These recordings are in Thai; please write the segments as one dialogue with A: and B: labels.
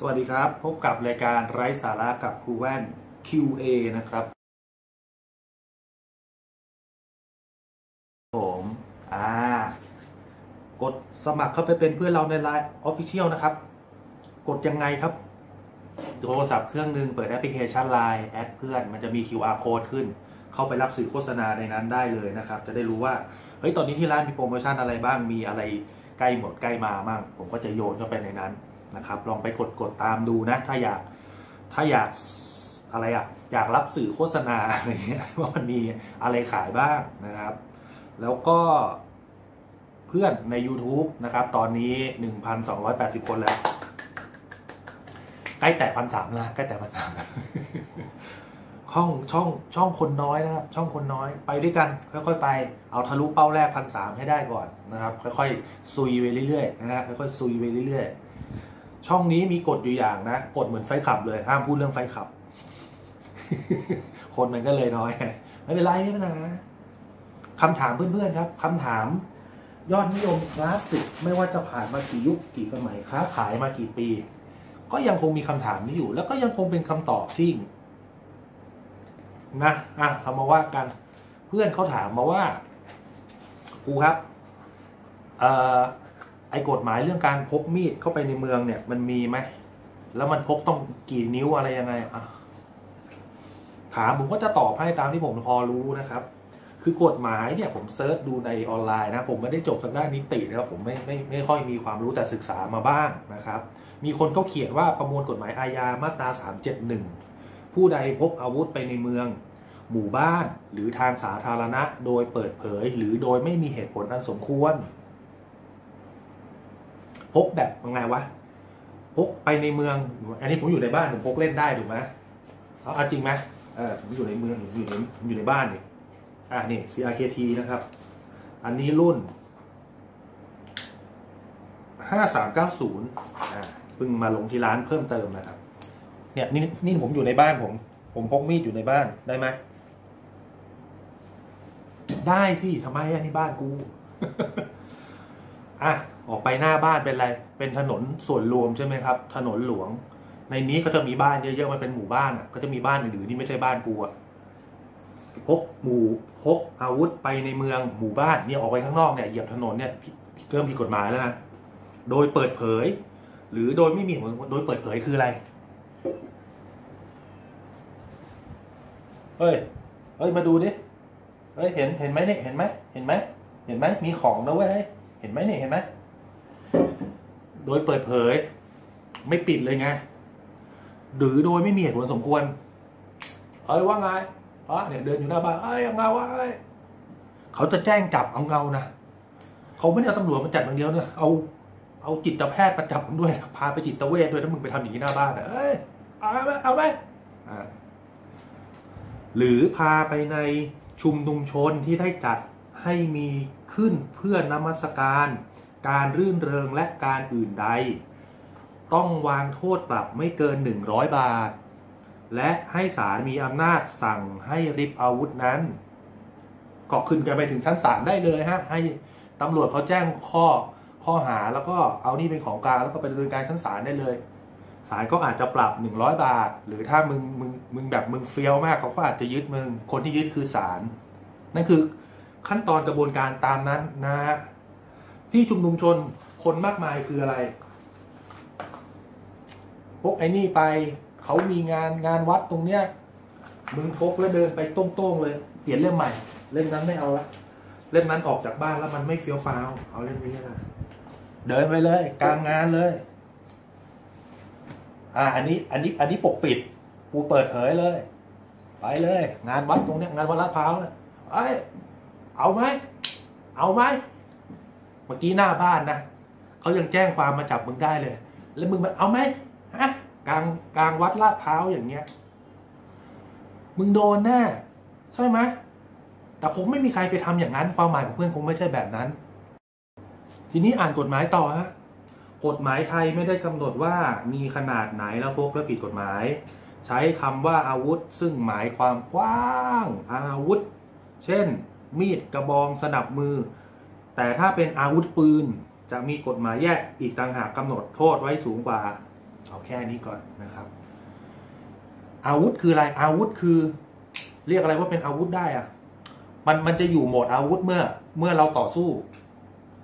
A: สวัสดีครับ พบกับรายการไร้สาระกับครูแว่น QA นะครับ ผมอ่ากดสมัครเข้าไปเป็นเพื่อนเราในไลน์ Official นะครับ กดยังไงครับ โทรศัพท์เครื่องหนึงเปิดแอปพลิเคชัน Line แอดเพื่อน มันจะมี QR code ขึ้น เข้าไปรับสื่อโฆษณาในนั้นได้เลยนะครับ จะได้รู้ว่า เฮ้ย ตอนนี้ที่ร้านมีโปรโมชั่นอะไรบ้าง มีอะไรใกล้หมดใกล้มาบ้างผมก็จะโยนเข้าไปในนั้น นะครับ ลองไปกดกดตามดูนะ ถ้าอยากถ้าอยากอะไรอะอยากรับสื่อโฆษณาอะไรเงี้ยว่ามันมีอะไรขายบ้างนะครับ แล้วก็เพื่อนใน YouTube นะครับ ตอนนี้ 1,280 คนแล้ว ใกล้แต่พันสามละใกล้แต่พันสามแล้วช่องช่องช่องคนน้อยนะครับ ช่องคนน้อยไปด้วยกันค่อยๆไป เอาทะลุเป้าแรกพันสามให้ได้ก่อนนะครับ ค่อยๆซุยไปเรื่อยๆนะฮะค่อยๆซุยไปเรื่อยๆ ช่องนี้มีกฎอยู่อย่างนะกฎเหมือนไฟขับเลย ห้ามพูดเรื่องไฟขับ คนมันก็เลยน้อย ไม่เป็นไรไม่เป็นไรคำถามเพื่อนๆครับคำถาม ยอดนิยมคลาสสิกไม่ว่าจะผ่านมากี่ยุคกี่สมัยค้าขายมากี่ปี ก็ยังคงมีคำถามนี้อยู่ แล้วก็ยังคงเป็นคำตอบที่นะอะเรามาว่ากัน เพื่อนเขาถามมาว่าครูครับเอ่อ อ้กฎหมายเรื่องการพกมีดเข้าไปในเมืองเนี่ย มันมีไหมแล้วมันพกต้องกี่นิ้วอะไรยังไงอะถามผมก็จะตอบให้ตามที่ผมพอรู้นะครับ คือกฎหมายเนี่ยผมเซิร์ชดูในออนไลน์นะ ผมไม่ได้จบทางด้านนิตินะครับผมไม่ไม่ไม่ค่อยมีความรู้แต่ศึกษามาบ้างนะครับ มีคนเขาเขียนว่าประมวลกฎหมายอาญามาตรา 371 ผู้ใดพกอาวุธไปในเมือง หมู่บ้านหรือทางสาธารณะ โดยเปิดเผย หรือโดยไม่มีเหตุผลอันสมควร พกแบบยังไงวะพกไปในเมือง อันนี้ผมอยู่ในบ้านผมพกเล่นได้ถูกไหมเอาเอาจริงไหมเออผมอยู่ในเมืองผมอยู่ในผมอยู่ในบ้านเนี่ยอะนี่ CRKT นะครับ อันนี้รุ่น5390อ่าเพิ่งมาลงที่ร้านเพิ่มเติมนะครับ เนี่ยนี่นี่ผมอยู่ในบ้านผม ผมพกมีดอยู่ในบ้านได้ไหมได้สิทำไมอันนี้บ้านกู อะ ออกไปหน้าบ้านเป็นอะไร เป็นถนนส่วนรวมใช่ไหมครับ ถนนหลวง ในนี้ก็จะมีบ้านเยอะๆมันเป็นหมู่บ้านอะก็จะมีบ้านอื่นๆที่ไม่ใช่บ้านกูอะพกหมู่พกอาวุธไปในเมืองหมู่บ้านเนี่ยออกไปข้างนอกเนี่ยเหยียบถนนเนี่ยเริ่มผิดกฎหมายแล้วนะโดยเปิดเผย หรือโดยไม่มีโดยเปิดเผยคืออะไรเฮ้ยเฮ้ยมาดูดิเฮ้ยเห็นเห็นไหมเนี่ยเห็นไหมเห็นไหมเห็นไหมมีของนะเว้ยเห็นไหมเนี่ยเห็นไหม โดยเปิดเผย ไม่ปิดเลยไง หรือโดยไม่มีเหตุผลสมควร เอ้ยว่าไงอ๋อเนี่ยเดินอยู่หน้าบ้านเอ้ยเงาวะเอ้ยเขาจะแจ้งจับเอาเงานะเขาไม่ได้เอาตำรวจมาจับอย่างเดียวเนี่ยเอาเอาจิตแพทย์มาจับมึงด้วย พาไปจิตเวชด้วยถ้ามึงไปทำอย่างนี้หน้าบ้านเอ้ยเอาไหมเอาไหมหรือพาไปในชุมนุมชนที่ได้จัดให้มีขึ้นเพื่อนมัสการ การรื่นเริงและการอื่นใด ต้องวางโทษปรับไม่เกิน 100 บาท และให้ศาลมีอำนาจสั่งให้ริบอาวุธนั้นก็ขึ้นกันไปถึงชั้นศาลได้เลยฮะให้ตำรวจเขาแจ้งข้อข้อหาแล้วก็เอานี่เป็นของกลางแล้วก็ไปดำเนินการชั้นศาลได้เลยศาลก็อาจจะปรับ 100 บาท หรือถ้ามึงมึงมึงแบบมึงเฟี้ยวมากเขาก็อาจจะยึดมึง คนที่ยึดคือศาลนั่นคือขั้นตอนกระบวนการตามนั้นนะฮะ ที่ชุมนุมชนคนมากมายคืออะไรพวกไอ้นี่ไปเขามีงานงานวัดตรงเนี้ยมึงพกแล้วเดินไปโต้งๆเลย เปลี่ยนเล่มใหม่ เล่มนั้นไม่เอาละเล่มนั้นออกจากบ้านแล้วมันไม่เฟี้ยวฟ้าวเอาเล่มนี้ละเดินไปเลยกลางงานเลย อ่า อันนี้ อันนี้ อันนี้ปกปิดกูเปิดเผยเลย ไปเลย งานวัดตรงเนี้ยงานวัดลาดพร้าวเนี่ยไอ้ยเอาไหมเอาไหม เมื่อกี้หน้าบ้านนะเขายังแจ้งความมาจับมึงได้เลย แล้วมึงมาเอาไหมฮะกลางกลางวัดลาดพร้าวอย่างเงี้ย มึงโดนแน่ใช่ไหมแต่คงไม่มีใครไปทำอย่างนั้นความหมายของเพื่อนคงไม่ใช่แบบนั้น ทีนี้อ่านกฎหมายต่อฮะกฎหมายไทยไม่ได้กำหนดว่ามีขนาดไหนแล้วพกแล้วผิดกฎหมาย ใช้คำว่าอาวุธซึ่งหมายความกว้างอาวุธ เช่น มีดกระบองสนับมือ แต่ถ้าเป็นอาวุธปืนจะมีกฎหมายแยกอีกต่างหากกำหนดโทษไว้สูงกว่า เอาแค่นี้ก่อนนะครับ อาวุธคืออะไรอาวุธคือ เรียกอะไรว่าเป็นอาวุธได้อะมันมันจะอยู่โหมดอาวุธเมื่อ เมื่อเราต่อสู้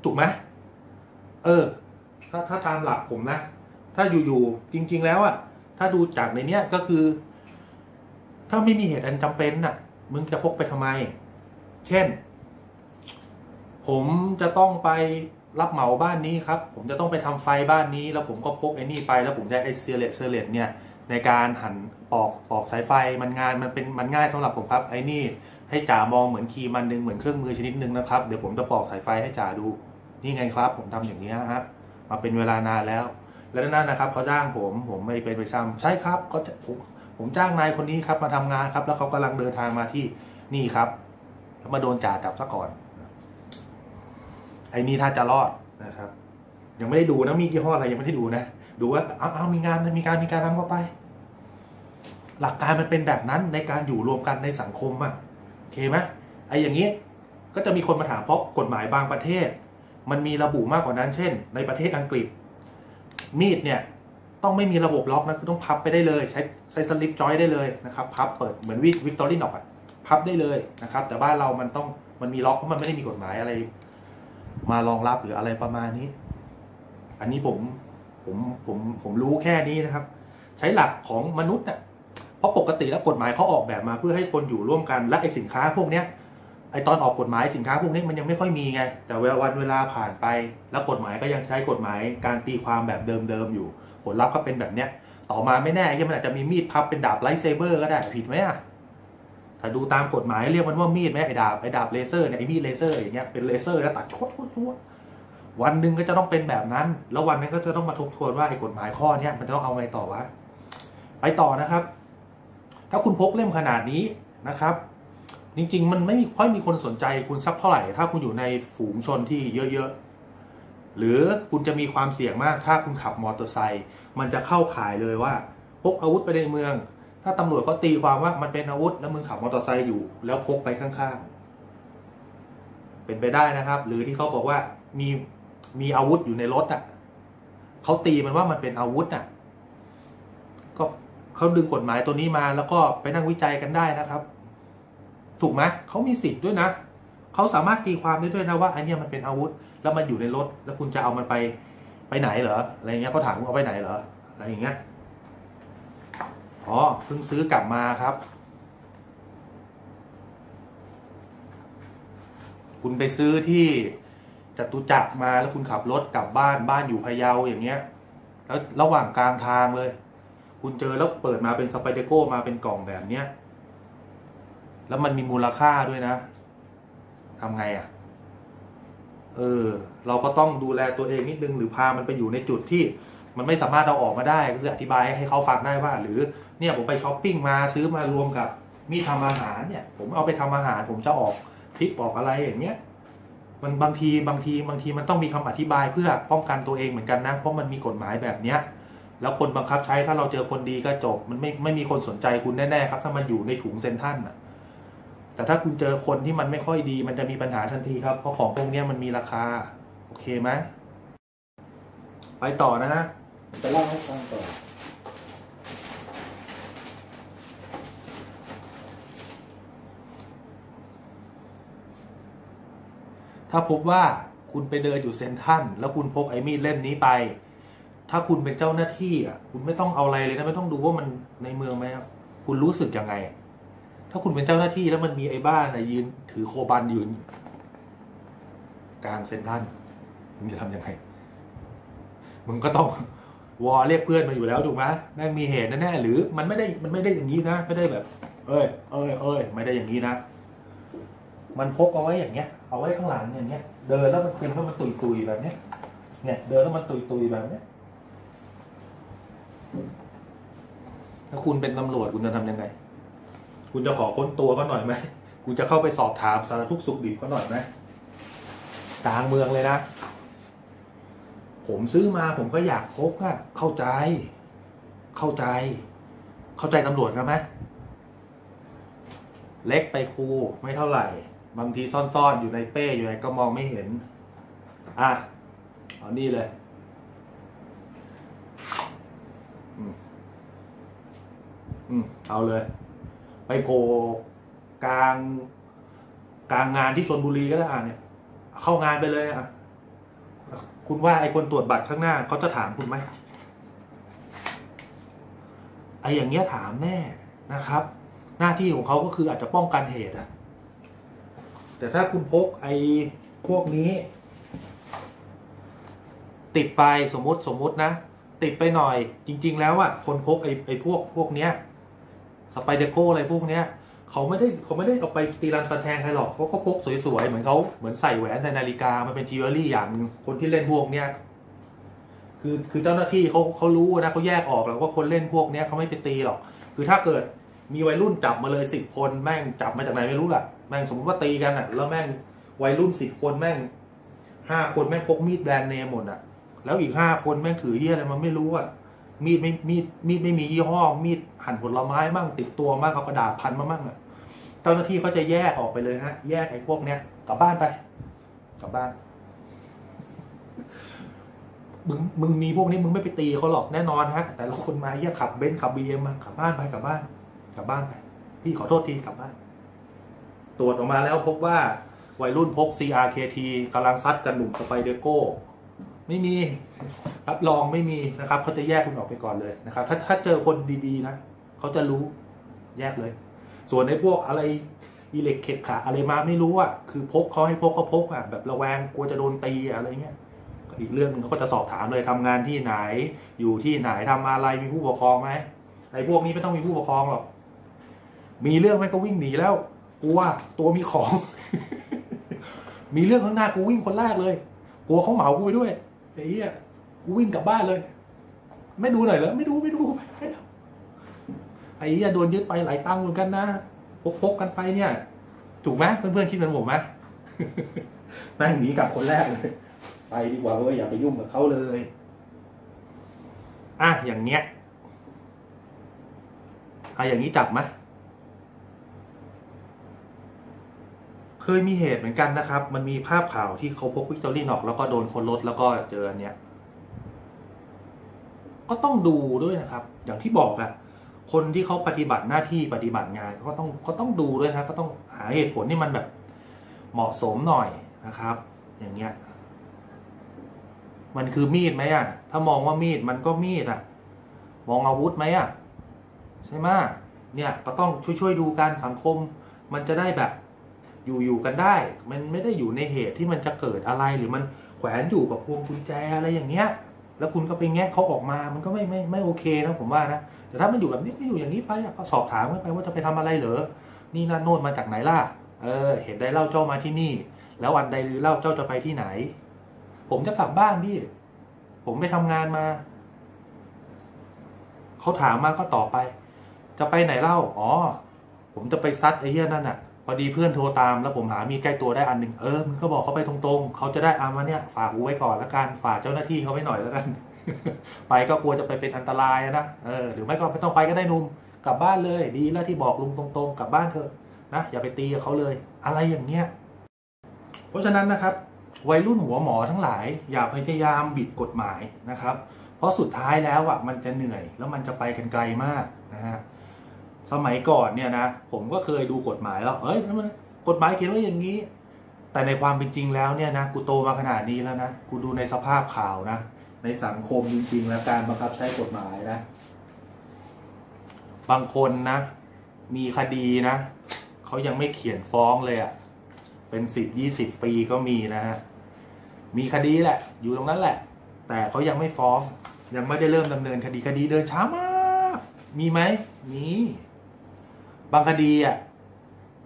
A: ถูกไหมเออ ถ้าถ้าตามหลักผมนะ ถ้าอยู่ๆจริง ๆ แล้วอะถ้าดูจากในเนี้ยก็คือ ถ้าไม่มีเหตุอันจำเป็นน่ะ มึงจะพกไปทำไม เช่น ผมจะต้องไปรับเหมาบ้านนี้ครับ ผมจะต้องไปทำไฟบ้านนี้ แล้วผมก็พกไอ้นี่ไป แล้วผมได้ไอ้ serrate serrate เนี่ยในการหั่นปอกปอกสายไฟมันงานมันเป็นมันง่ายสำหรับผมครับ ไอ้นี่ให้จ่ามองเหมือนคีมอันหนึ่งเหมือนเครื่องมือชนิดหนึ่งนะครับ เดี๋ยวผมจะปอกสายไฟให้จ่าดู นี่ไงครับ ผมทำอย่างนี้ฮะมาเป็นเวลานานแล้ว แล้วนั่นนะครับเขาจ้างผมผมไม่เป็นไประจำใช่ครับก็ผมผมจ้างนายคนนี้ครับมาทำงานครับ แล้วเขากำลังเดินทางมาที่นี่ครับแล้วมาโดนจ่าจับซะก่อน ไอ้นี่ถ้าจะรอดนะครับ ยังไม่ได้ดูนะมีกี่ห้ออะไรยังไม่ได้ดูนะ ดูว่าเอาเอามีงานมีการมีการทำเข้าไป หลักการมันเป็นแบบนั้นในการอยู่รวมกันในสังคมอะโอเคไหมไอ้อย่างนี้ก็จะมีคนมาถามเพราะกฎหมายบางประเทศ มันมีระบุมากกว่านั้น เช่น ในประเทศอังกฤษ มีดเนี่ยต้องไม่มีระบบล็อกนะคือต้องพับไปได้เลย ใช้ใช้ slip joint ได้เลยนะครับ พับเปิดเหมือนวิก Victorinox อะพับได้เลยนะครับ แต่บ้านเรามันต้องมันมีล็อกเพราะมันไม่ได้มีกฎหมายอะไร มารองรับหรืออะไรประมาณนี้ อันนี้ผมผมผมผมรู้แค่นี้นะครับ ใช้หลักของมนุษย์เน่ะเพราะปกติแล้วกฎหมายเขาออกแบบมาเพื่อให้คนอยู่ร่วมกันและไอสินค้าพวกเนี้ยไอตอนออกกฎหมายสินค้าพวกนี้มันยังไม่ค่อยมีไง แต่เวลาวันเวลาผ่านไป แล้วกฎหมายก็ยังใช้กฎหมายการตีความแบบเดิมๆอยู่ ผลลัพธ์ก็เป็นแบบเนี้ย ต่อมาไม่แน่ยังมันอาจจะมีมีดพับเป็นดาบ lightsaber ก็ได้ผิดไหมอะ ถ้าดูตามกฎหมายเรียกมันว่ามีดไหมไอ้ดาบไอ้ดาบเลเซอร์เนี่ยไอ้มีดเลเซอร์อย่างเงี้ยเป็นเลเซอร์แล้วตัดชดชดชดวันหนึ่งก็จะต้องเป็นแบบนั้น แล้ววันนึงก็จะต้องมาทบทวนว่าไอ้กฎหมายข้อเนี้ยมันจะต้องเอาไงต่อวะไปต่อนะครับ ถ้าคุณพกเล่มขนาดนี้นะครับ จริง ๆ มันไม่มีค่อยมีคนสนใจคุณสักเท่าไหร่ ถ้าคุณอยู่ในฝูงชนที่เยอะๆหรือคุณจะมีความเสี่ยงมาก ถ้าคุณขับมอเตอร์ไซค์มันจะเข้าข่ายเลยว่าพกอาวุธไปในเมือง ถ้าตำรวจก็ตีความว่ามันเป็นอาวุธ แล้วมึงขับมอเตอร์ไซค์อยู่ แล้วพกไปข้างๆ เป็นไปได้นะครับ หรือที่เขาบอกว่ามีมีอาวุธอยู่ในรถอะเขาตีมันว่ามันเป็นอาวุธอะ ก็เขาดึงกฎหมายตัวนี้มา แล้วก็ไปนั่งวิจัยกันได้นะครับ ถูกไหมเขามีสิทธิ์ด้วยนะเขาสามารถตีความได้ด้วยนะว่าไอเนี้ยมันเป็นอาวุธ แล้วมันอยู่ในรถ แล้วคุณจะเอามันไปไปไหนเหรออะไรเงี้ยเขาถามคุณเอาไปไหนเหรออะไรอย่างเงี้ย อ๋อเพิ่งซื้อกลับมาครับ คุณไปซื้อที่จตุจักรมาแล้วคุณขับรถกลับบ้านบ้านอยู่พะเยาอย่างเงี้ย แล้วระหว่างกลางทางเลย คุณเจอแล้วเปิดมาเป็นสไปเดโก้มาเป็นกล่องแบบเนี้ยแล้วมันมีมูลค่าด้วยนะทำไงอะ่ะ เออ เราก็ต้องดูแลตัวเองนิดนึงหรือพามันไปอยู่ในจุดที่ มันไม่สามารถเอาออกมาได้ก็คืออธิบายให้เขาฟังได้ว่า หรือเนี่ยผมไปช้อปปิ้งมาซื้อมารวมกับมีทำอาหารเนี่ย ผมเอาไปทำอาหาร ผมจะออกทริปออกอะไรอย่างเงี้ยมันบางทีบางทีบางทีมันต้องมีคำอธิบายเพื่อป้องกันตัวเองเหมือนกันนะเพราะมันมีกฎหมายแบบเนี้ยแล้วคนบังคับใช้ถ้าเราเจอคนดีก็จบ มันไม่ไม่มีคนสนใจคุณแน่ๆครับ ถ้ามันอยู่ในถุงเซนทันอะ แต่ถ้าคุณเจอคนที่มันไม่ค่อยดี มันจะมีปัญหาทันทีครับ เพราะของพวกนี้มันมีราคา โอเคไหมไปต่อนะฮะ จะเล่าให้ฟังต่อถ้าพบว่าคุณไปเดินอยู่เซนทันแล้วคุณพกไอ้มีดเล่มนี้ไป ถ้าคุณเป็นเจ้าหน้าที่อะ คุณไม่ต้องเอาอะไรเลยนะไม่ต้องดูว่ามันในเมืองไหมคุณรู้สึกยังไง ถ้าคุณเป็นเจ้าหน้าที่แล้วมันมีไอ้บ้านนะยืนถือโคบันยืนกลางเซนทันมึงจะทำยังไง มึงก็ต้อง วอเรียกเพื่อนมาอยู่แล้วถูกไหมแม่งมีเหตุแน่ๆหรือมันไม่ได้มันไม่ได้อย่างนี้นะ ไม่ได้แบบ เอ้ยเอ้ยเอ้ยไม่ได้อย่างนี้นะ มันพกเอาไว้อย่างเงี้ย เอาไว้ข้างหลังอย่างเงี้ย เดินแล้วมันคุมแล้วมันตุยตุยแบบเนี้ย เนี่ย เดินแล้วมันตุยตุยแบบเนี้ย ถ้าคุณเป็นตำรวจคุณจะทำยังไง คุณจะขอค้นตัวเขาหน่อยไหมคุณจะเข้าไปสอบถามสารทุกข์สุขดิบเขาหน่อยไหมกลางเมืองเลยนะ ผมซื้อมาผมก็อยากพกอะเข้าใจ เข้าใจ เข้าใจตำรวจกันไหมเล็กไปครูไม่เท่าไหร่ บางทีซ่อนๆ อยู่ในเป้อยู่ไหนก็มองไม่เห็น อะ เอานี่เลยอืมอืมเอาเลย ไปโผล่กลาง กลางงานที่ชนบุรีก็ได้อะเนี่ย เข้างานไปเลยอะ คุณว่าไอ้คนตรวจบัตรข้างหน้าเขาจะถามคุณไหมไอ้อย่างเงี้ยถามแน่นะครับ หน้าที่ของเขาก็คืออาจจะป้องกันเหตุอะแต่ถ้าคุณพกไอ้พวกนี้ ติดไปสมมติสมมตินะ ติดไปหน่อย จริง ๆ แล้วอะคนพกไอ้ไอ้พวกพวกเนี้ยสไปเดโกอะไรพวกเนี้ย เขาไม่ได้เขาไม่ได้เอาไปตีรันฟันแทงใครหรอกเขาก็พกสวยๆ เหมือนเขาเหมือนใส่แหวนใส่นาฬิกา มันเป็นจิวเวลรี่อย่างหนึงคนที่เล่นพวกเนี้ยคือคือเจ้าหน้าที่เขาเขารู้นะเขาแยกออกแล้วว่าคนเล่นพวกเนี้ยเขาไม่ไปตีหรอก คือถ้าเกิดมีวัยรุ่นจับมาเลยสิบคนแม่งจับมาจากไหนไม่รู้ล่ะแม่งสมมติว่าตีกันอะ แล้วแม่งวัยรุ่นสิบคนแม่งห้าคนแม่งพกมีดแบรนด์เนมหมดอะ แล้วอีกห้าคนแม่งถือเฮียอะไรมันไม่รู้อะมีดไม่มีดมีดไม่มียี่ห้อมีดหั่นผลไม้มั่งติดตัวมั่งเอากระดาษพันมามั่งอะ เจ้าหน้าที่เขาจะแยกออกไปเลยฮะ แยกไอ้พวกเนี้ยกลับบ้านไป กลับบ้าน มึงมึงมีพวกนี้มึงไม่ไปตีเขาหรอกแน่นอนฮะ แต่ละคนมาเยี่ยขับเบนซ์ขับบีเอ็มมากลับบ้านไปกลับบ้าน กลับบ้านไป พี่ขอโทษทีกลับบ้าน ตรวจออกมาแล้วพบว่าวัยรุ่นพก CRKT กำลังซัดกันหนุ่มสไปเดอร์โก้ ไม่มีรับรองไม่มีนะครับเขาจะแยกคุณออกไปก่อนเลยนะครับ ถ้าถ้าเจอคนดีๆนะเขาจะรู้แยกเลย ส่วนในพวกอะไรอิเล็กเคขาอะไรมาไม่รู้อะคือพกเขาให้พกก็พกอะแบบระแวงกลัวจะโดนตีอะไรเงี้ยอีกเรื่องหนึงเขาก็จะสอบถามเลยทำงานที่ไหน อยู่ที่ไหนทำอะไรมีผู้ปกครองไหมไอ้พวกนี้ไม่ต้องมีผู้ปกครองหรอกมีเรื่องไหมก็วิ่งหนีแล้วกลัวตัวมีของ มีเรื่องข้างหน้ากูวิ่งคนแรกเลยกลัวเขาเหมากูไปด้วยไอ้เหี้ยกูวิ่งกลับบ้านเลย ไม่ดูหน่อยเหรอไม่ดูไม่ดูไม่ดูไอ้เหี้ยโดนยึดไปหลายตังค์เหมือนกันนะพกพกกันไปเนี่ย ถูกไหมเพื่อนๆคิดเหมือนผมไหมแม่งหนีกลับคนแรกเลยไปดีกว่าเว้ยอย่าไปยุ่งกับเขาเลย อะอย่างเนี้ยอะอย่างนี้จับไหมเคยมีเหตุเหมือนกันนะครับ มันมีภาพข่าวที่เขาพกวิกตอรี่นอกแล้วก็โดนคนรถแล้วก็เจออันเนี้ย ก็ต้องดูด้วยนะครับ อย่างที่บอกอะ คนที่เขาปฏิบัติหน้าที่ปฏิบัติงานก็ต้องก็ต้องดูด้วยนะก็ต้องหาเหตุผลที่มันแบบเหมาะสมหน่อยนะครับ อย่างเงี้ย มันคือมีดไหมอะ ถ้ามองว่ามีดมันก็มีดอะมองอาวุธไหมอะ ใช่ไหมเนี่ยก็ต้องช่วยๆดูการสังคม มันจะได้แบบ อยู่อยู่กันได้ มันไม่ได้อยู่ในเหตุที่มันจะเกิดอะไรหรือมันแขวนอยู่กับพวงกุญแจอะไรอย่างเงี้ย แล้วคุณก็ไปแงะเขาออกมา มันก็ไม่ไม่ไม่โอเคนะผมว่านะ แต่ถ้ามันอยู่แบบนี้ไม่อยู่อย่างนี้ไปก็สอบถามกันไปว่าจะไปทำอะไรเหรอ นี่นั่นโน่นมาจากไหนล่ะ เออ เห็นได้เล่าเจ้ามาที่นี่ แล้ววันใดหรือเล่าเจ้าจะไปที่ไหน ผมจะกลับบ้านพี่ ผมไปทำงานมา เขาถามมาก็ตอบไป จะไปไหนเล่า อ๋อ ผมจะไปซัดไอ้เหี้ยนั่นน่ะ พอดีเพื่อนโทรตามแล้วผมหามีใกล้ตัวได้อันหนึ่งเออมึงก็บอกเขาไปตรงๆเขาจะได้อามาเนี่ยฝากกูไว้ก่อนแล้วกันฝากเจ้าหน้าที่เขาไว้หน่อยแล้วกันไปก็กลัวจะไปเป็นอันตรายนะเออหรือไม่ก็ไม่ต้องไปก็ได้นุ่มกลับบ้านเลยดีแล้วที่บอกลุงตรงๆ กลับบ้านเถอะนะอย่าไปตีกับเขาเลย อะไรอย่างเงี้ยเพราะฉะนั้นนะครับ วัยรุ่นหัวหมอทั้งหลาย อย่าพยายามบิดกฎหมายนะครับ เพราะสุดท้ายแล้วอะมันจะเหนื่อยแล้วมันจะไปกันไกลมากนะฮะ สมัยก่อนเนี่ยนะผมก็เคยดูกฎหมายแล้วเอ้ยมันกฎหมายเขียนไว้อย่างนี้ แต่ในความเป็นจริงแล้วเนี่ยนะกูโตมาขนาดนี้แล้วนะกูดูในสภาพข่าวนะในสังคมจริง ๆ แล้วการบังคับใช้กฎหมายนะ บางคนนะ มีคดีนะเขายังไม่เขียนฟ้องเลยอะ่ะเป็นสิบยี่สิบปีก็มีนะฮะมีคดีแหละ อยู่ตรงนั้นแหละ แต่เขายังไม่ฟ้อง ยังไม่ได้เริ่มดำเนินคดีคดีเดินช้ามาก มีไหมมี บางคดีอะ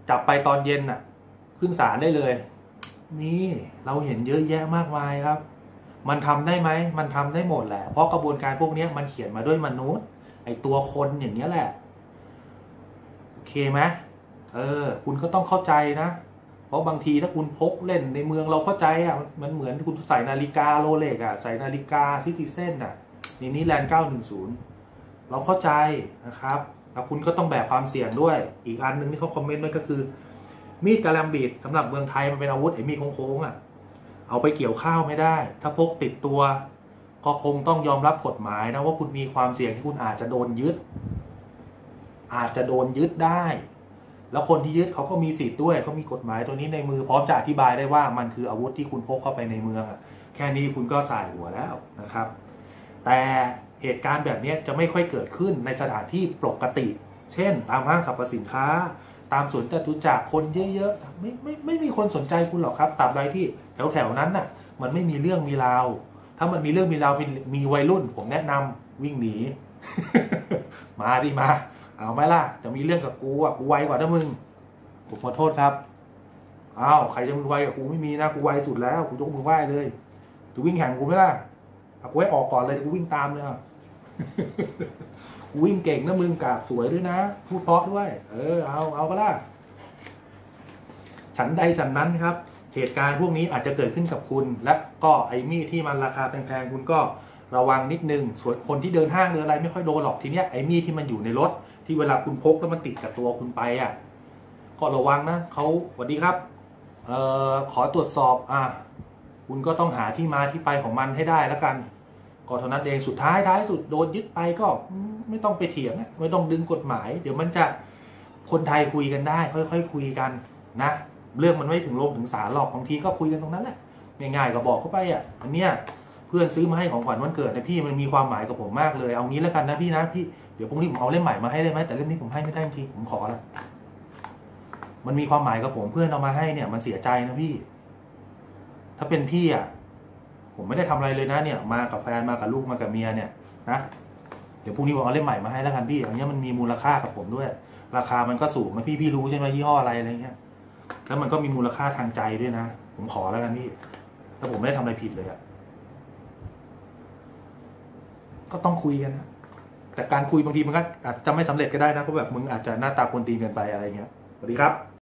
A: จับไปตอนเย็นอะ ขึ้นศาลได้เลย นี่เราเห็นเยอะแยะมากมายครับ มันทำได้ไหมมันทำได้หมดแหละ เพราะกระบวนการพวกเนี้ยมันเขียนมาด้วยมนุษย์ ไอตัวคนอย่างเนี้ยแหละโอเคไหมเออ คุณก็ต้องเข้าใจนะเพราะบางทีถ้าคุณพกเล่นในเมืองเราเข้าใจอะมันเหมือนคุณใส่นาฬิกาโรเล็กอะใส่นาฬิกาซิติเซนอะนี่นี่แลนด์910 เราเข้าใจนะครับ แล้วคุณก็ต้องแบกความเสี่ยงด้วย อีกอันหนึ่งที่เขาคอมเมนต์ไว้ก็คือ มีดกระลมบีดสำหรับเมืองไทยมันเป็นอาวุธไอ้มีดโค้งๆอะ เอาไปเกี่ยวข้าวไม่ได้ ถ้าพกติดตัวก็คงต้องยอมรับกฎหมายนะว่าคุณมีความเสี่ยงที่คุณอาจจะโดนยึด อาจจะโดนยึดได้ แล้วคนที่ยึดเขาก็มีสิทธิ์ด้วยเขามีกฎหมายตัวนี้ในมือพร้อมจะอธิบายได้ว่ามันคืออาวุธที่คุณพกเข้าไปในเมืองอะแค่นี้คุณก็สายหัวแล้วนะครับ แต่ เหตุการณ์แบบนี้จะไม่ค่อยเกิดขึ้นในสถานที่ปกติ เช่น ตามห้างสรรพสินค้า ตามสวนจตุจักรคนเยอะๆไม่ไม่ไม่มีคนสนใจคุณหรอกครับตาบใดที่แถวแถวๆนั้นน่ะ มันไม่มีเรื่องมีราว ถ้ามันมีเรื่องมีราวมีมีวัยรุ่น ผมแนะนำวิ่งหนี มาดิมา เอาไหมล่ะ จะมีเรื่องกับกูอะกูไวกว่านะมึงผมขอโทษครับอ้าวใครจะมึงไวกับกูไม่มีนะกูไวสุดแล้วกูยกมือไหว้เลยจะวิ่งแข่งกูไหมล่ะ เอากูให้ออกก่อนเลยกูวิ่งตามเลยอะกูวิ่งเก่งนะมึงกาบสวยด้วยนะพูดเพราะด้วย เออ เอาเอาก็ล่ะฉันใดฉันนั้นครับ เหตุการณ์พวกนี้อาจจะเกิดขึ้นกับคุณ และก็ไอ้มีดที่มันราคาแพงๆคุณก็ระวังนิดนึง ส่วนคนที่เดินห้างเดินอะไรไม่ค่อยโดนหรอกทีเนี้ยไอ้มีดที่มันอยู่ในรถ ที่เวลาคุณพกแล้วมันติดกับตัวคุณไปอะก็ระวังนะเขาสวัสดีครับเอ่อขอตรวจสอบอะคุณก็ต้องหาที่มาที่ไปของมันให้ได้แล้วกัน ก็เท่านั้นเองสุดท้ายท้ายสุดโดนยึดไปก็ไม่ต้องไปเถียงไม่ต้องดึงกฎหมาย เดี๋ยวมันจะคนไทยคุยกันได้ ค่อยๆคุยกันนะ เรื่องมันไม่ถึงโลงถึงศาลหรอกบางทีก็คุยกันตรงนั้นแหละง่ายๆก็บอกเขาไปอะอันเนี้ยเพื่อนซื้อมาให้ของขวัญวันเกิดนะพี่มันมีความหมายกับผมมากเลยเอางี้แล้วกันนะพี่นะพี่เดี๋ยวพรุ่งนี้ผมเอาเล่มใหม่มาให้ได้ไหมแต่เล่มนี้ผมให้ไม่ได้จริงผมขอละมันมีความหมายกับผมเพื่อนเอามาให้เนี่ย มันเสียใจนะพี่ ถ้าเป็นพี่อะ ผมไม่ได้ทำอะไรเลยนะเนี่ย มากับแฟนมากับลูกมากับเมียเนี่ยนะเดี๋ยวพรุ่งนี้ผมเอาเล่มใหม่มาให้แล้วกันพี่อันเนี้ยมันมีมูลค่ากับผมด้วย ราคามันก็สูงนะพี่พี่รู้ใช่ไหมยี่ห้ออะไรอะไรเงี้ยแล้วมันก็มีมูลค่าทางใจด้วยนะผมขอแล้วกันพี่ถ้าผมไม่ได้ทำอะไรผิดเลยอะก็ต้องคุยกันนะแต่การคุยบางทีมันก็อาจจะไม่สำเร็จก็ได้นะเพราะแบบมึงอาจจะหน้าตาคนตีนเกินไปอะไรเงี้ยสวัสดีครับ